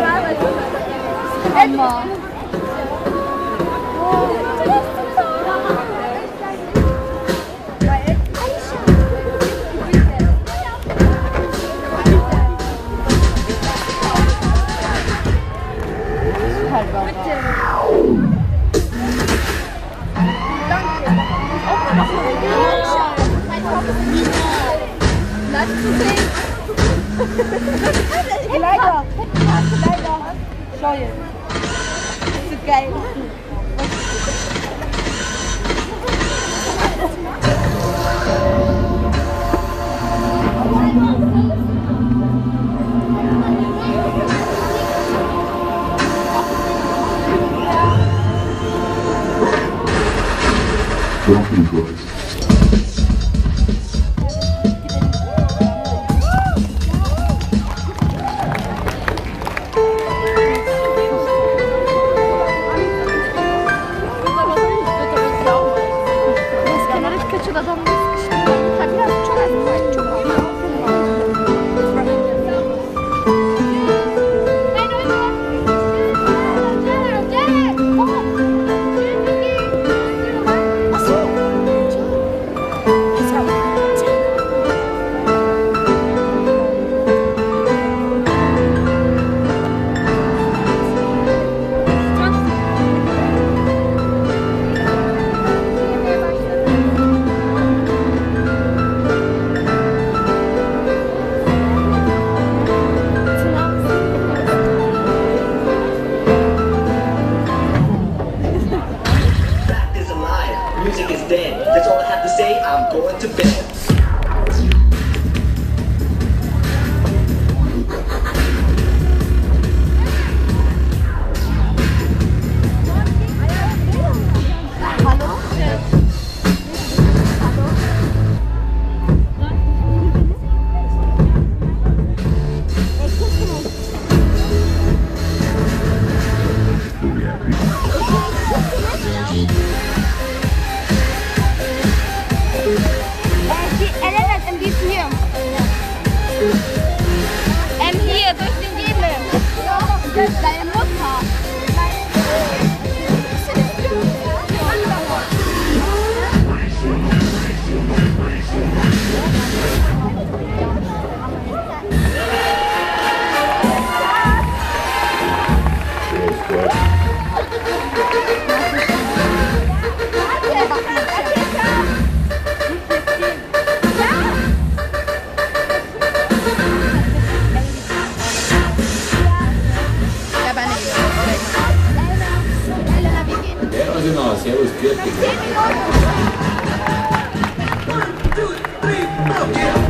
Mama. Nice to see. Let's Jetzt. Das ist so geil. 감사 합. Music is dead. That's all I have to say. I'm going to bed. Good. One, two, three, four.